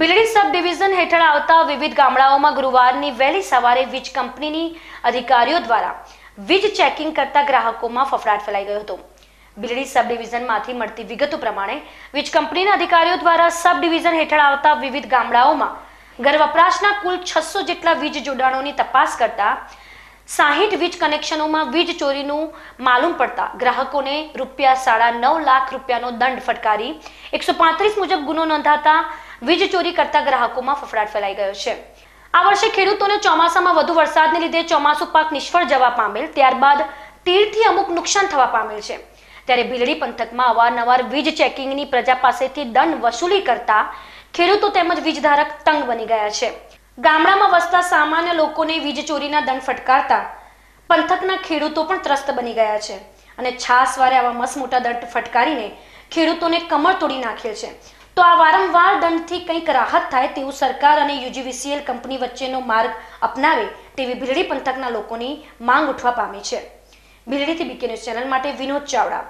બિલડી સબ division હેઠળ આવતા વિવિધ ગામડાઓમાં ગુરુવારની વહેલી સવારે વીજ કંપનીની અધિકારીઓ દ્વારા વીજ ચેકિંગ કરતા ગ્રાહકોમાં ફફડાટ ફેલાઈ ગયો હતો. બિલડી સબ ડિવિઝનમાંથી મળતી વિગતો પ્રમાણે વીજ કંપનીના અધિકારીઓ દ્વારા સબ ડિવિઝન હેઠળ આવતા વિવિધ ગામડાઓમાં ઘર વપરાશના કુલ છસો જેટલા વીજ જોડાણોની તપાસ કરતા સાહીઠ વીજ કનેક્શનોમાં વીજ ચોરીનું માલુમ પડતા ગ્રાહકોને રૂપિયા સાડા નવ લાખ રૂપિયાનો દંડ ફટકારી એકસો પાંત્રીસ મુજબ ગુનો નોંધાતા વીજ ચોરી કરતા ગ્રાહકોમાં ફફડાટ ફેલાઈ ગયો છે. આ વર્ષે ખેડૂતોને ચોમાસામાં વધુ વરસાદને લીધે ચોમાસુ પાક નિષ્ફળ જવા પામેલ, ત્યારબાદ તીડથી અમુક નુકસાન થવા પામેલ છે. ત્યારે ભીલડી પંથકમાં અવારનવાર વીજ ચેકિંગની પ્રજા પાસેથી દંડ વસૂલી કરતા ખેડૂતો તેમજ વીજધારક તંગ બની ગયા છે. ગામડામાં વસતા સામાન્ય લોકોને વીજ ચોરીના દંડ ફટકારતા પંથકના ખેડૂતો પણ ત્રસ્ત બની ગયા છે અને છાસવારે આવા મસ મોટા દંડ ફટકારીને ખેડૂતોને કમર તોડી નાખેલ છે. તો આ વારંવાર દંડથી કંઈક રાહત થાય તેવું સરકાર અને યુજીવીસીએલ કંપની વચ્ચેનો માર્ગ અપનાવે તેવી ભીલડી પંથકના લોકોની માંગ ઉઠવા પામી છે. ભીલડીથી બીકે ચેનલ માટે વિનોદ ચાવડા.